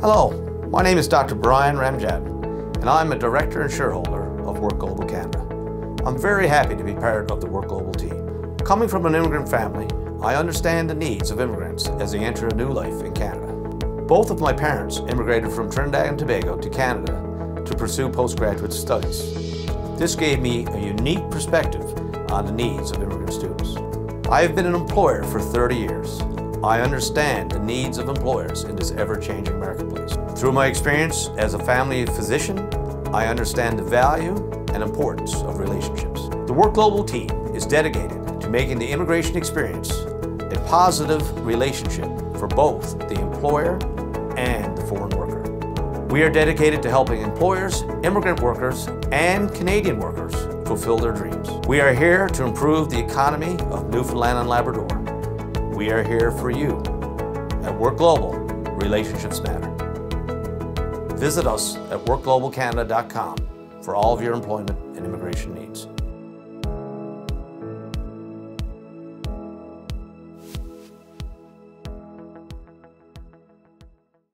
Hello, my name is Dr. Brian Ramjattan, and I'm a director and shareholder of Work Global Canada. I'm very happy to be part of the Work Global team. Coming from an immigrant family, I understand the needs of immigrants as they enter a new life in Canada. Both of my parents immigrated from Trinidad and Tobago to Canada to pursue postgraduate studies. This gave me a unique perspective on the needs of immigrant students. I have been an employer for 30 years I understand the needs of employers in this ever-changing marketplace. Through my experience as a family physician, I understand the value and importance of relationships. The Work Global team is dedicated to making the immigration experience a positive relationship for both the employer and the foreign worker. We are dedicated to helping employers, immigrant workers, and Canadian workers fulfill their dreams. We are here to improve the economy of Newfoundland and Labrador we are here for you. At Work Global, relationships matter. Visit us at workglobalcanada.com for all of your employment and immigration needs.